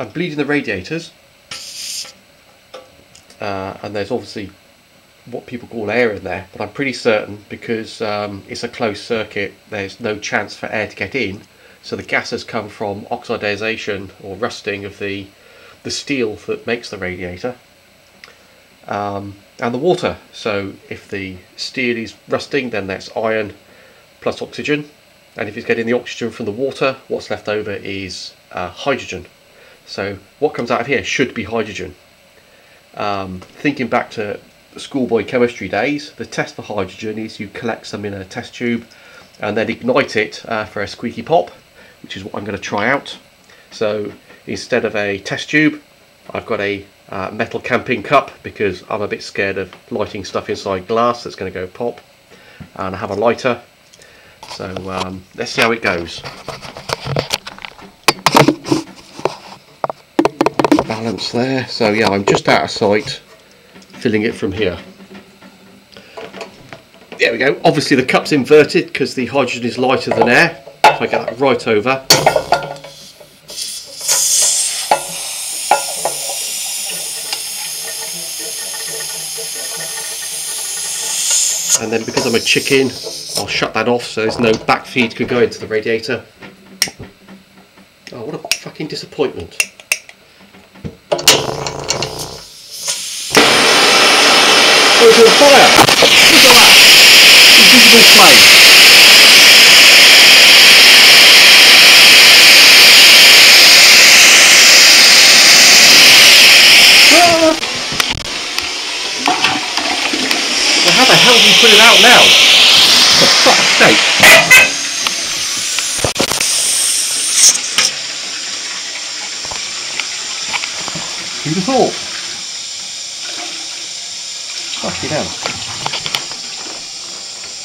I'm bleeding the radiators, uh, and there's obviously what people call air in there, but I'm pretty certain because um, it's a closed circuit, there's no chance for air to get in. So the gases come from oxidization or rusting of the the steel that makes the radiator, um, and the water. So if the steel is rusting, then that's iron plus oxygen, and if it's getting the oxygen from the water, what's left over is uh, hydrogen. So what comes out of here should be hydrogen. Um, thinking back to schoolboy chemistry days, the test for hydrogen is you collect some in a test tube and then ignite it uh, for a squeaky pop, which is what I'm going to try out. So instead of a test tube, I've got a uh, metal camping cup because I'm a bit scared of lighting stuff inside glass that's going to go pop. And I have a lighter, so um, let's see how it goes. Balance there, so yeah, I'm just out of sight filling it from here. There we go. Obviously the cup's inverted because the hydrogen is lighter than air. So I get that right over. And then because I'm a chicken, I'll shut that off so there's no backfeed could go into the radiator. Oh, what a fucking disappointment. It's on fire! Look at that! Invisible flame. Ah! Well, how the hell do you put it out now? For fuck's sake! Who'd have thought? Fucking hell.